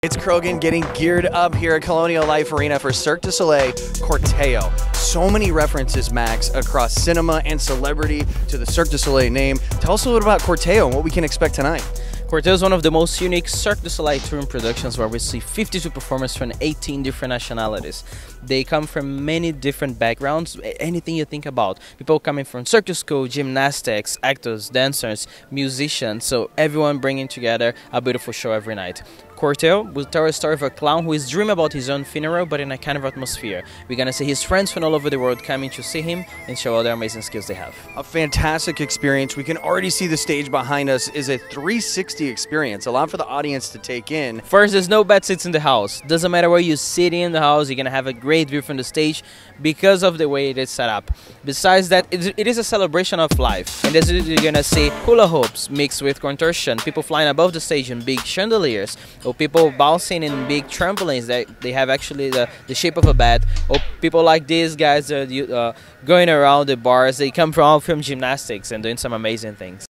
It's Croghan getting geared up here at Colonial Life Arena for Cirque du Soleil Corteo. So many references, Max, across cinema and celebrity to the Cirque du Soleil name. Tell us a little bit about Corteo and what we can expect tonight. Corteo is one of the most unique Cirque du Soleil touring productions where we see 52 performers from 18 different nationalities. They come from many different backgrounds, anything you think about. People coming from circus school, gymnastics, actors, dancers, musicians, so everyone bringing together a beautiful show every night. Corteo will tell a story of a clown who is dreaming about his own funeral but in a kind of atmosphere. We're gonna see his friends from all over the world coming to see him and show all the amazing skills they have. A fantastic experience. We can already see the stage behind us is a 360 experience, a lot for the audience to take in. First, there's no bad seats in the house. Doesn't matter where you sit in the house, you're gonna have a great view from the stage because of the way it is set up. Besides that, it is a celebration of life. And as you're gonna see hula hoops mixed with contortion, people flying above the stage in big chandeliers, or people bouncing in big trampolines that they have actually the, the shape of a bed, or people like these guys are uh, going around the bars. They come from from gymnastics and doing some amazing things.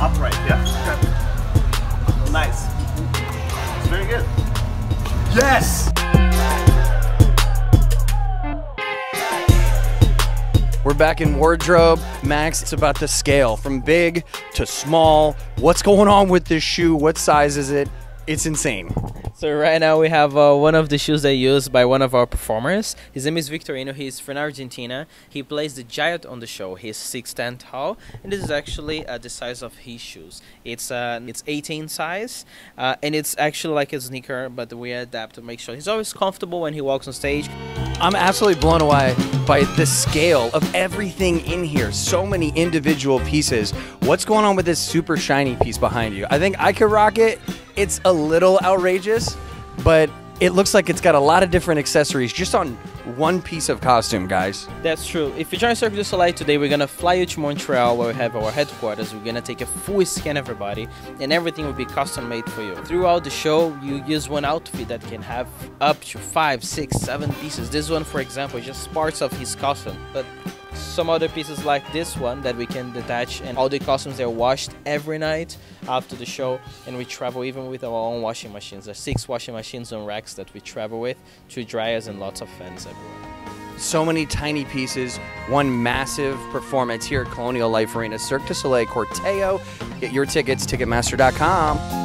Upright, yeah? Okay. Nice. It's very good. Yes! We're back in wardrobe. Max, it's about the scale from big to small. What's going on with this shoe? What size is it? It's insane. So right now we have uh, one of the shoes they used by one of our performers. His name is Victorino. He's from Argentina. He plays the giant on the show. He's 6'10 tall, and this is actually uh, the size of his shoes. It's uh, it's 18 size, uh, and it's actually like a sneaker, but we adapt to make sure he's always comfortable when he walks on stage. I'm absolutely blown away by the scale of everything in here. So many individual pieces. What's going on with this super shiny piece behind you? I think I could rock it. It's a little outrageous, but it looks like it's got a lot of different accessories just on one piece of costume, guys. That's true. If you join Cirque du Soleil today, we're gonna fly you to Montreal where we have our headquarters. We're gonna take a full scan of everybody, and everything will be custom made for you. Throughout the show, you use one outfit that can have up to five, six, seven pieces. This one, for example, is just parts of his costume, but some other pieces like this one that we can detach and all the costumes are washed every night after the show and we travel even with our own washing machines there's six washing machines on racks that we travel with two dryers and lots of fans so many tiny pieces one massive performance here at colonial life arena. Cirque du soleil corteo. Get your tickets ticketmaster.com